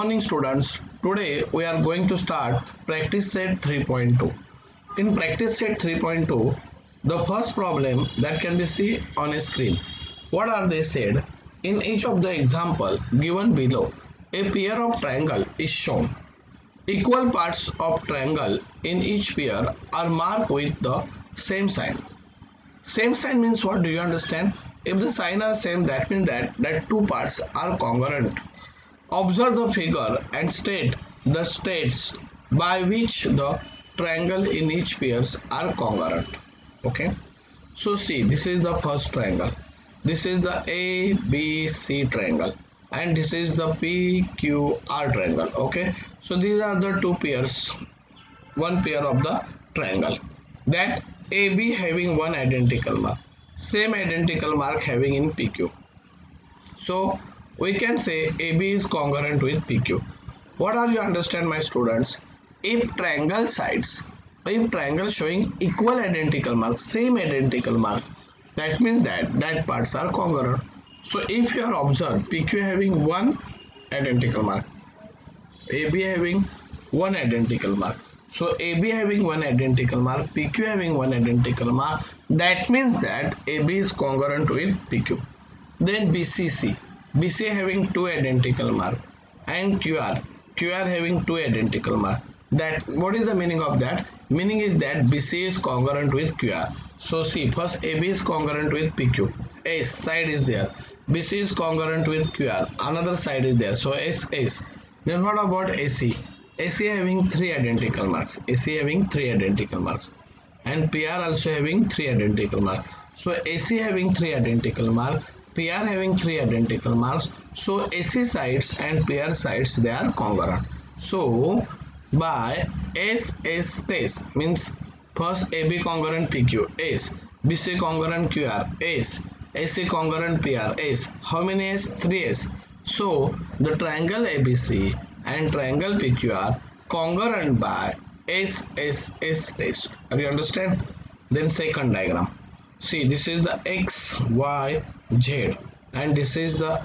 morning students. Today we are going to start practice set 3.2. In practice set 3.2, the first problem that can be seen on a screen. What are they said? In each of the example given below, a pair of triangle is shown. Equal parts of triangle in each pair are marked with the same sign. Same sign means what? Do you understand? If the sign are same, that means that that two parts are congruent. Observe the figure and state the states by which the triangle in each pairs are congruent. Okay. So see, this is the first triangle. This is the ABC triangle and this is the PQR triangle. Okay. So these are the two pairs, one pair of the triangle that AB having one identical mark same identical mark having in PQ. So we can say AB is congruent with PQ. What are you understand my students? If triangle sides, if triangle showing equal identical mark, same identical mark, that means that that parts are congruent. So if you are observe PQ having one identical mark, AB having one identical mark. So AB having one identical mark, PQ having one identical mark, that means that AB is congruent with PQ. Then BCC, BC having two identical mark and QR, QR having two identical mark. That what is the meaning of that? Meaning is that BC is congruent with QR. So see, first AB is congruent with PQ. A side is there. BC is congruent with QR. Another side is there. So S S. Then what about AC? AC having three identical marks. AC having three identical marks and PR also having three identical marks. So AC having three identical marks, PR having three identical marks. So AC sides and PR sides they are congruent. So by SS test means first AB congruent PQ S, BC congruent QR S, AC congruent PR S. How many S? 3S. So the triangle ABC and triangle PQR congruent by SSS test. Are you understand? Then second diagram. See this is the X, Y, Z and this is the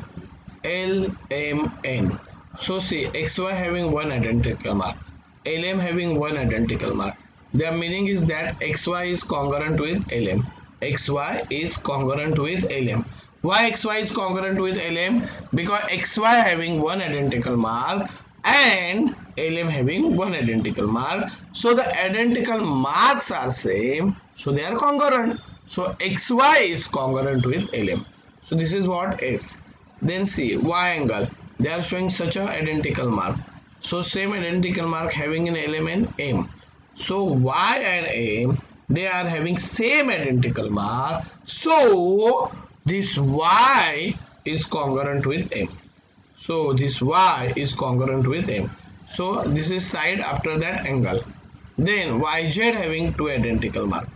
LMN. So see XY having one identical mark. LM having one identical mark. Their meaning is that XY is congruent with LM. XY is congruent with LM. Why XY is congruent with LM? Because XY having one identical mark and LM having one identical mark. So the identical marks are same. So they are congruent. So XY is congruent with LM. So this is what S. Then see Y angle. They are showing such a identical mark. So same identical mark having an element M. So Y and M they are having same identical mark. So this Y is congruent with M. So this Y is congruent with M. So this is side after that angle. Then YZ having two identical mark.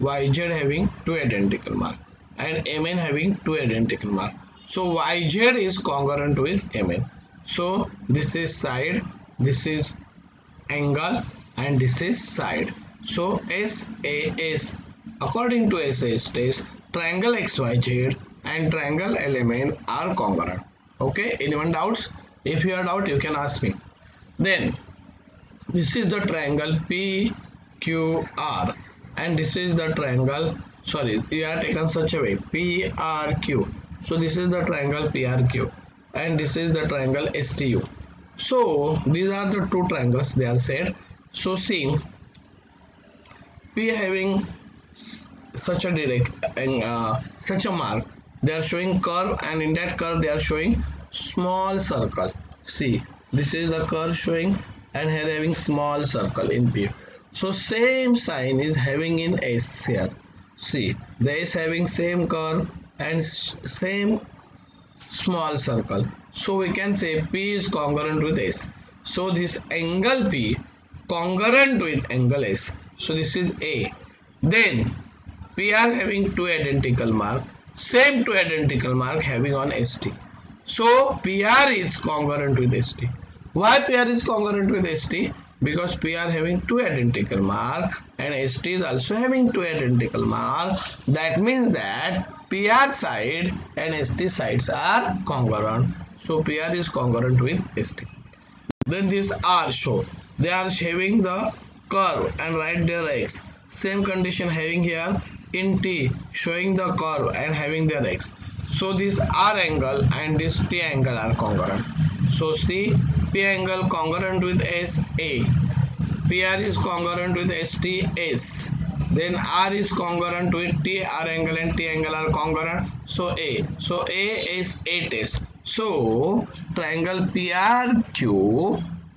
YZ having two identical mark and MN having two identical mark. So YZ is congruent with MN. So this is side, this is angle and this is side. So SAS according to SAS test triangle XYZ and triangle LMN are congruent. Okay, anyone doubts? If you are doubt you can ask me. Then this is the triangle PQR and this is the triangle sorry you are taken such a way PRQ. So this is the triangle PRQ and this is the triangle STU. So these are the two triangles they are said. So see P having such a direct and uh, such a mark they are showing curve and in that curve they are showing small circle see this is the curve showing and here having small circle in P. So same sign is having in S here. See, there is having same curve and same small circle. So we can say P is congruent with S. So this angle P congruent with angle S. So this is A. Then PR having two identical mark. Same two identical mark having on ST. So PR is congruent with ST. Why PR is congruent with ST? Because PR having two identical mark and ST is also having two identical mark. That means that PR side and ST sides are congruent. So PR is congruent with ST. then this r show they are having the curve and write their x same condition having here in t showing the curve and having their x so this r angle and this t angle are congruent so see p angle congruent with s a pr is congruent with st s. Then r is congruent with t r angle and t angle are congruent. So a. So a is 8 s so triangle prq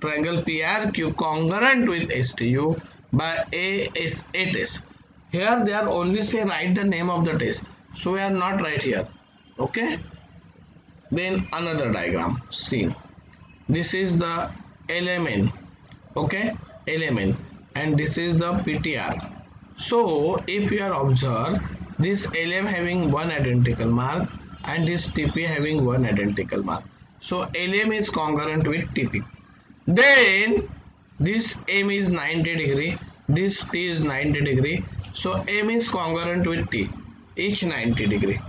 triangle prq congruent with stu by a is 8 s here they are only say write the name of the test. So we are not right here. Okay? Then another diagram. See. This is the LMN. Okay LMN and this is the ptr so if you are observe this LM having one identical mark and this TP having one identical mark. So LM is congruent with TP. Then this M is 90 degree, this T is 90 degree. So M is congruent with T, each 90 degree.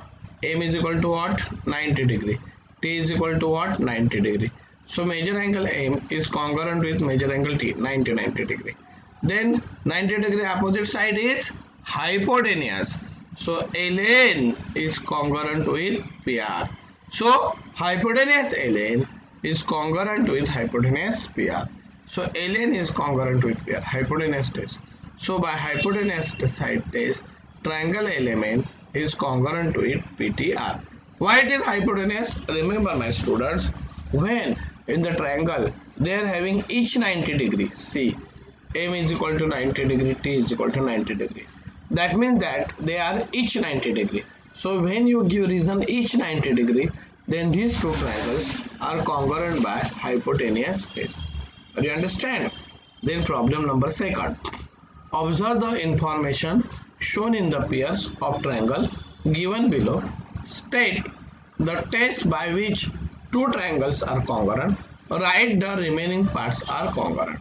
M is equal to what? 90 degree. T is equal to what? 90 degree. So major angle M is congruent with major angle T, 90 90 degree. Then 90 degree opposite side is hypotenuse. So ln is congruent with pr so hypotenuse ln is congruent with hypotenuse pr so ln is congruent with pr hypotenuse test. So by hypotenuse side test triangle LMN is congruent with ptr why it is hypotenuse? Remember my students when in the triangle they are having each 90 degree. See m is equal to 90 degree t is equal to 90 degree. That means that they are each 90 degree. So when you give reason each 90 degree then these two triangles are congruent by hypotenuse case do you understand? Then problem number second. Observe the information shown in the pairs of triangle given below. State the test by which two triangles are congruent. Write the remaining parts are congruent.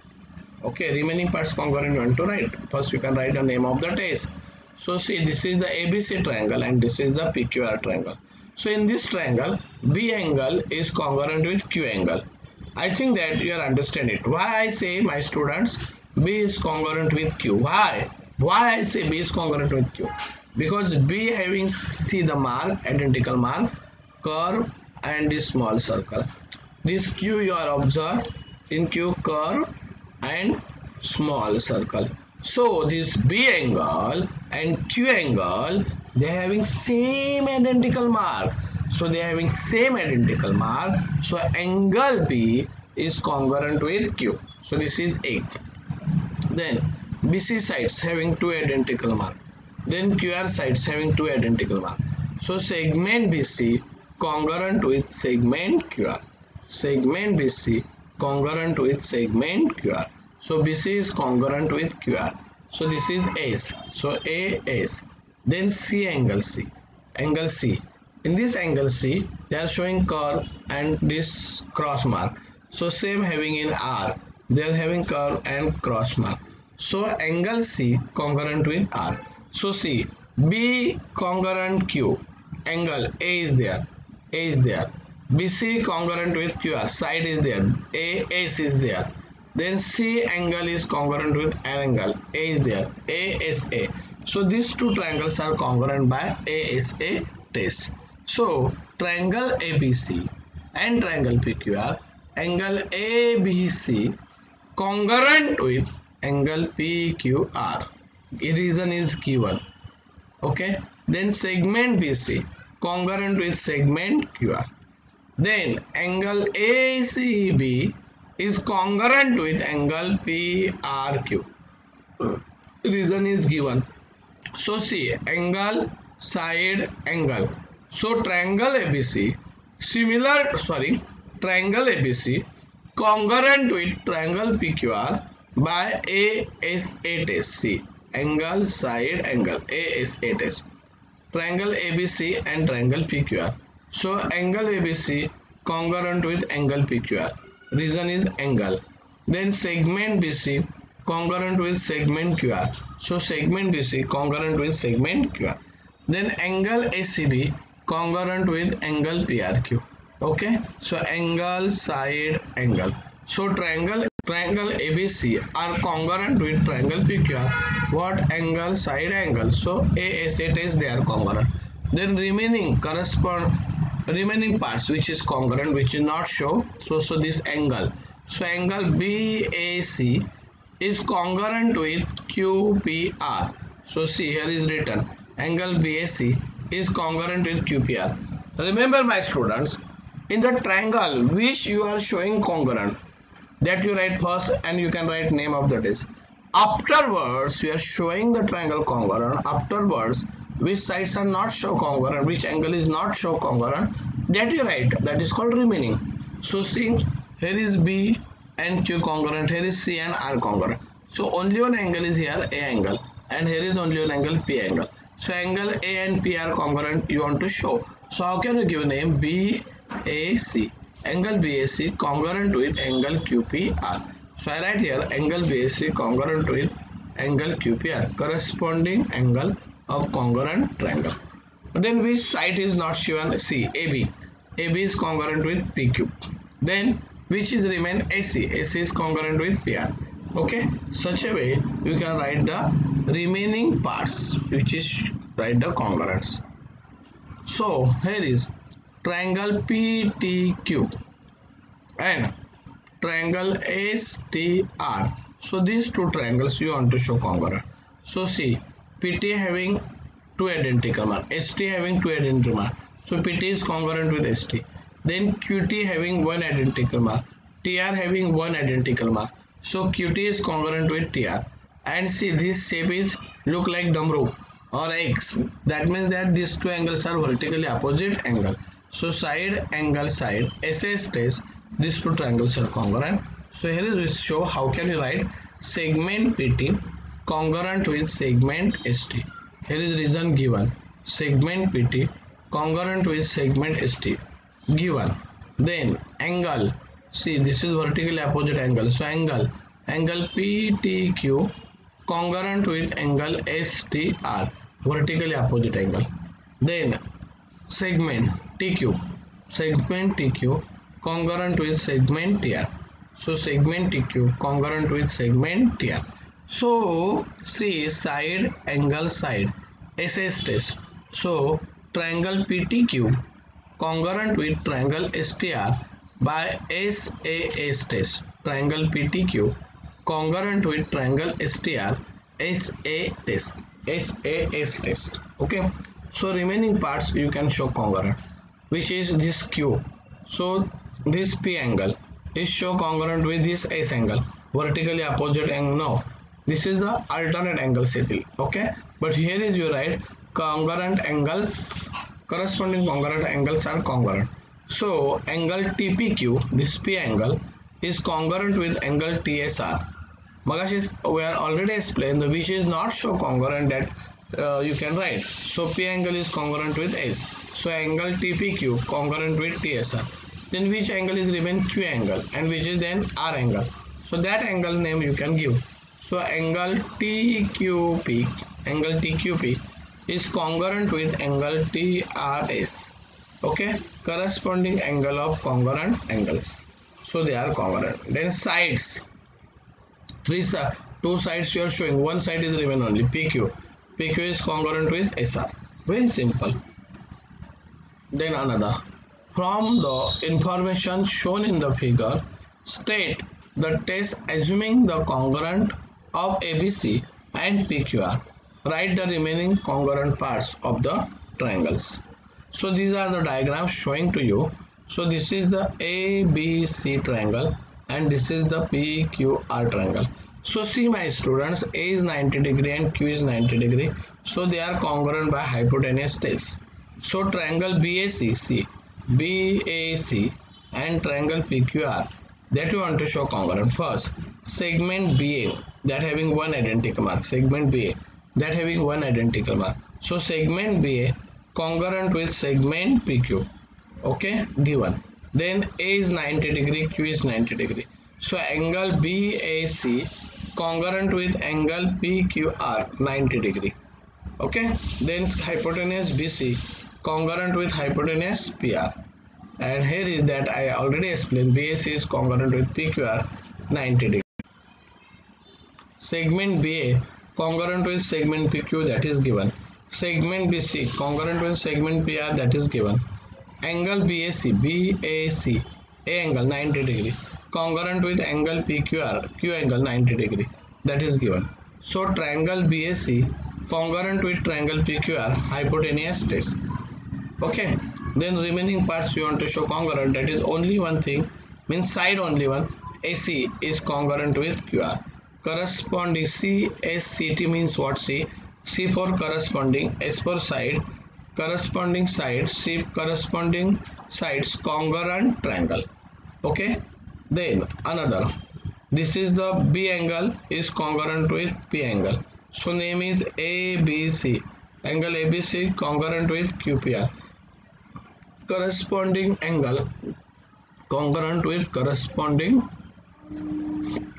Okay remaining parts congruent you want to write first you can write the name of the test. So see this is the ABC triangle and this is the PQR triangle. So in this triangle B angle is congruent with Q angle. I think that you are understand it. Why I say my students B is congruent with Q? Why? Why I say B is congruent with Q? Because B having see the mark identical mark curve and this small circle. This Q you are observe in Q curve and small circle. So this b angle and q angle they are having same identical mark. So they are having same identical mark. So angle b is congruent with q. So this is a then bc sides having two identical mark. Then qr sides having two identical mark. So segment bc congruent with segment qr segment bc congruent with segment QR. So BC is congruent with QR. So this is S. So AS. Then C angle C. Angle C. In this angle C, they are showing curve and this cross mark. So same having in R. They are having curve and cross mark. So angle C congruent with R. So C. B congruent Q. Angle A is there. A is there. BC congruent with QR, side is there, AS is there. Then C angle is congruent with R angle, A is there, ASA. So these two triangles are congruent by ASA test. So triangle ABC and triangle PQR, angle ABC congruent with angle PQR. The reason is given. Okay. Then segment BC congruent with segment QR then angle ACB is congruent with angle PRQ. Reason is given. So see angle side angle. So triangle ABC similar sorry triangle ABC congruent with triangle PQR by ASA test. See angle side angle ASA test. Triangle ABC and triangle PQR so angle ABC congruent with angle PQR. Reason is angle. Then segment BC congruent with segment QR. So segment BC congruent with segment QR. Then angle ACB congruent with angle PRQ. Okay. So angle side angle. So triangle triangle ABC are congruent with triangle PQR. What angle? Side angle. So ASA test they are congruent. Then remaining correspond remaining parts which is congruent which is not show. So so this angle. So angle BAC is congruent with QPR. So see here is written angle BAC is congruent with QPR. Remember my students in the triangle which you are showing congruent that you write first and you can write name of the disk. Afterwards you are showing the triangle congruent. Afterwards which sides are not show congruent which angle is not show congruent that you write that is called remaining. So see here is B and Q congruent here is C and R congruent. So only one angle is here A angle and here is only one angle P angle. So angle A and P are congruent you want to show. So how can you give name BAC? Angle BAC congruent with angle QPR. So I write here angle BAC congruent with angle QPR corresponding angle of congruent triangle. Then which side is not shown? C AB. AB is congruent with PQ. Then which is remain AC? AC is congruent with PR. Okay, such a way you can write the remaining parts which is write the congruence. So here is triangle PTQ and triangle STR. So these two triangles you want to show congruent. So see PT having two identical mark, ST having two identical mark. So PT is congruent with ST. Then QT having one identical mark, TR having one identical mark. So QT is congruent with TR. And see this shape is look like Damru or X. That means that these two angles are vertically opposite angle. So side angle side SS test these two triangles are congruent. So here is we show how can you write segment PT congruent with segment ST. Here is reason given segment PT congruent with segment ST given. Then angle see this is vertically opposite angle. So angle angle PTQ congruent with angle STR vertically opposite angle then segment TQ segment TQ congruent with segment TR so segment TQ congruent with segment TR so see side angle side SS test so triangle PTQ congruent with triangle STR by SAS test triangle PTQ congruent with triangle STR SA test SAS test. Okay? So remaining parts you can show congruent which is this Q. So this P angle is show congruent with this S angle vertically opposite angle. No this is the alternate angle settle okay? But here is your right congruent angles corresponding congruent angles are congruent. So angle TPQ this P angle is congruent with angle TSR Magashi we are already explained the which is not so congruent that uh, you can write. So P angle is congruent with S. So angle TPQ congruent with TSR. Then which angle is remain Q angle and which is then R angle. So that angle name you can give. So angle TQP, angle TQP is congruent with angle TRS. Okay, corresponding angle of congruent angles. So they are congruent. Then sides three two sides you are showing one side is remain only pq pq is congruent with sr very simple. Then another. From the information shown in the figure state the test assuming the congruent of abc and pqr write the remaining congruent parts of the triangles. So these are the diagrams showing to you. So this is the abc triangle and this is the PQR triangle. So see my students A is 90 degree and Q is 90 degree. So they are congruent by hypotenuse test. So triangle BAC, see, BAC and triangle PQR that you want to show congruent. First, segment BA that having one identical mark. Segment BA that having one identical mark. So segment BA congruent with segment PQ. Okay, given then A is 90 degree, Q is 90 degree. So angle BAC congruent with angle PQR 90 degree. Okay, then hypotenuse BC congruent with hypotenuse PR. and here is that I already explained BAC is congruent with PQR 90 degree. Segment BA congruent with segment PQ that is given. Segment BC congruent with segment PR that is given. Angle BAC BAC A angle 90 degree. Congruent with angle PQR Q angle 90 degree. That is given. So triangle BAC congruent with triangle PQR hypotenuse test. Okay. Then remaining parts you want to show congruent. That is only one thing. Means side only one. AC is congruent with QR corresponding CSCT means what C? C for corresponding S for side. Corresponding side C corresponding sides congruent triangle okay? Then another. This is the B angle is congruent with P angle. So name is ABC angle ABC congruent with QPR corresponding angle congruent with corresponding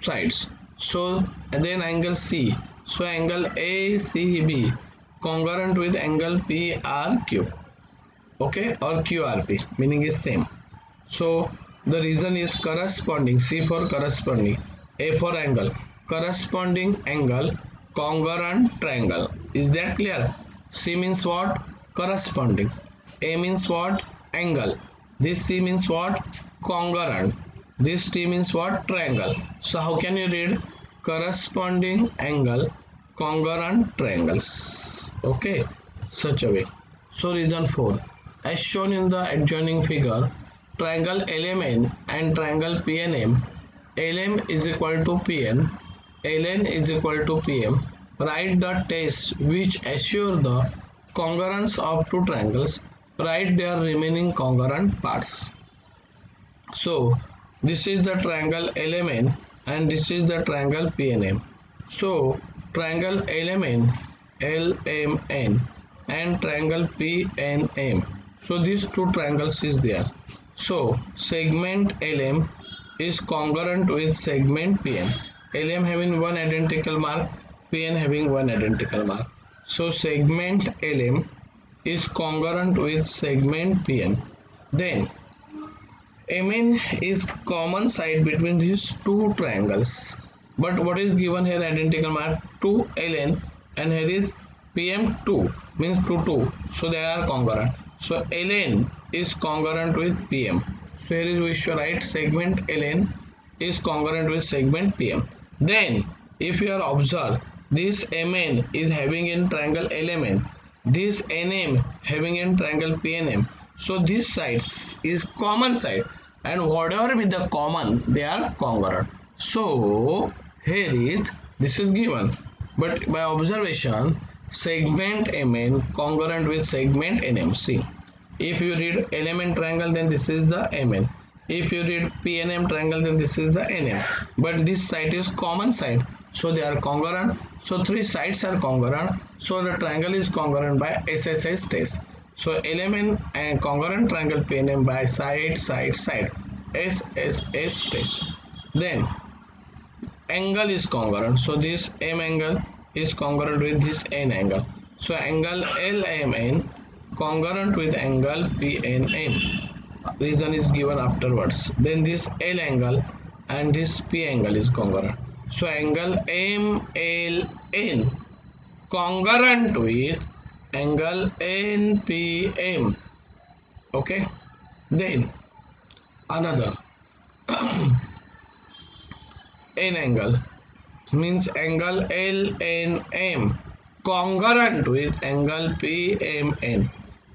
sides. So then angle C. So angle ACB congruent with angle PRQ okay? Or QRP meaning is same. So the reason is corresponding. C for corresponding. A for angle. Corresponding angle congruent triangle. Is that clear? C means what? Corresponding. A means what? Angle. This C means what? Congruent. This T means what? Triangle. So how can you read? Corresponding angle congruent triangles. Okay. Such a way so reason 4 as shown in the adjoining figure triangle LMN and triangle PNM LM is equal to PN. LN is equal to PM. Write the test which assure the congruence of two triangles. Write their remaining congruent parts. So this is the triangle LMN and this is the triangle PNM so triangle LMN LMN and triangle PNM so these two triangles is there so segment LM is congruent with segment PN LM having one identical mark PN having one identical mark so segment LM is congruent with segment PN. Then MN is common side between these two triangles. But what is given here identical mark 2 LN and here is PM2 means 2 2. So they are congruent. So LN is congruent with PM. So here is we should write segment LN is congruent with segment PM. Then if you are observe this MN is having in triangle LMN. This NM having in triangle PNM. So this sides is common side and whatever with the common they are congruent. So here is this is given. But by observation segment MN congruent with segment NM. See if you read LMN triangle then this is the MN if you read PNM triangle then this is the NM but this side is common side. So they are congruent. So three sides are congruent. So the triangle is congruent by SSS test. So LMN and congruent triangle PNM by side side side. SSS test. Then angle is congruent. So this M angle is congruent with this N angle. So angle LMN congruent with angle PNM reason is given afterwards then this L angle and this P angle is congruent so angle MLN congruent with angle NPM. Okay. Then another N angle means angle LNM congruent with angle PMN.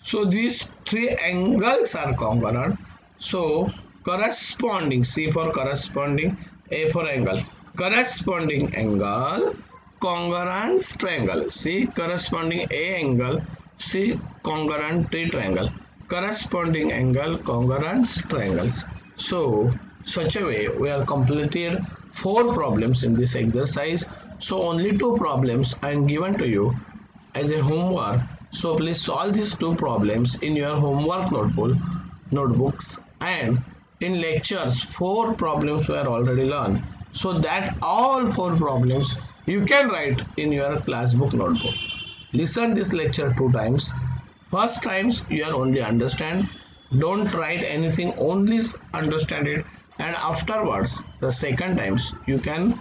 So these three angles are congruent. So corresponding C for corresponding A for angle. Corresponding angle congruence triangle. See corresponding a angle. See congruent T triangle. Corresponding angle congruence triangles. So such a way we have completed four problems in this exercise. So only two problems I am given to you as a homework so please solve these two problems in your homework notebook notebooks and in lectures. Four problems were already learned. So that all four problems you can write in your class book notebook. Listen this lecture two times. First times you are only understand. Don't write anything only understand it. And afterwards the second times you can